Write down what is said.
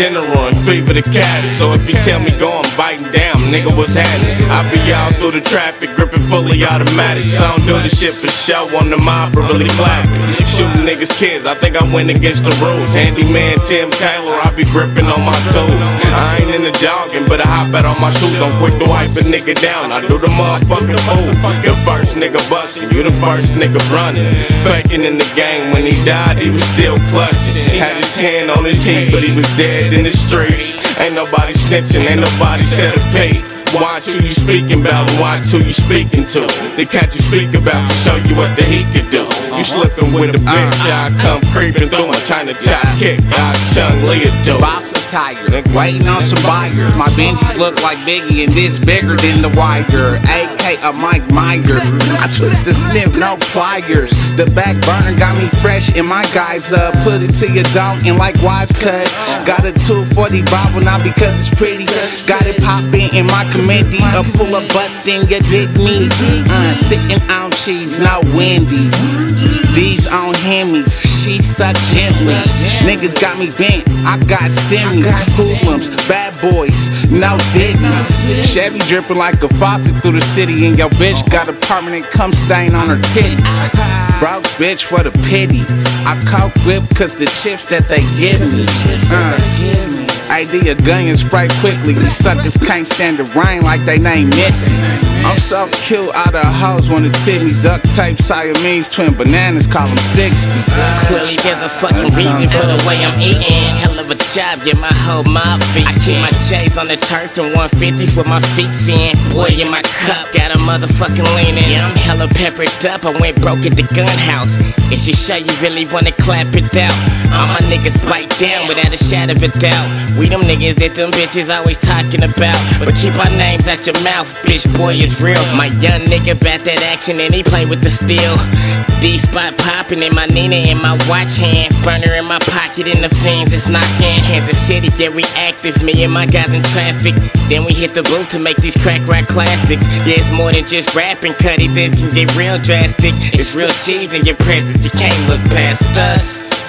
general and fever the cat. So if you tell me go, I'm biting down, nigga, what's happening? I be out through the traffic, gripping fully automatics. I don't do this shit for show on the mob, but really clapping. Shooting niggas' kids, I think I went against the rules. Handyman Tim Taylor, I be gripping on my toes. I ain't in the jogging, but I hop out on my shoes. I'm quick to wipe a nigga down. I do the motherfucking fool. The first nigga busting, you the first nigga running. Faking in the game, when he died, he was still clutching. Had his hand on his heat, but he was dead in the streets. Ain't nobody snitching, ain't nobody said a peep. Watch who you speaking about and watch who you speaking to. The cat you speak about to show you what the he could do. You uh-huh. slipping with a bitch, uh-huh. I come creeping through and trying to chop kick. I chung Leah do. Tired, waiting on some buyers. My Benjis look like Biggie and this bigger than the wire. AK a Mike Meyer. I twist the snip, no pliers. The back burner got me fresh and my guys up. Put it to your dome and likewise cut. Got a 240 bottle now because it's pretty. Got it popping in my committee. A pull up busting, you dig me. Uh, sitting on cheese, not Wendy's. These on Hemis, she suck gently. Niggas got me bent, I got semis, hoodlums, bad boys, no diggy. Chevy dripping like a faucet through the city, and your bitch got a permanent cum stain on her titty. Broke bitch for the pity. I coke whip cause the chips that they give me. Uh. ID a gun and spray quickly. These suckers can't stand the rain like they name Missy. I'm so cute, all the hoes wanna tip me. Duct tape, Siamese, twin bananas, call them 60. Clearly there's a fucking reason for the way I'm eating. A job, get my whole mob feast. I keep my J's on the turf and 150s with my feet in. Boy, in my cup, got a motherfucking leaning. Yeah, I'm hella peppered up, I went broke at the gun house. It should show you really wanna clap it out. All my niggas bite down without a shadow of a doubt. We them niggas that them bitches always talking about. But keep our names out your mouth, bitch, boy, it's real. My young nigga bat that action and he play with the steel. D spot popping in my Nina in my watch hand. Burner in my pocket in the fiends, it's knocking. Kansas City, yeah, we active. Me and my guys in traffic. Then we hit the booth to make these crack rock classics. Yeah, it's more than just rapping, cutty. This can get real drastic. It's real cheese in your presence, you can't look past us.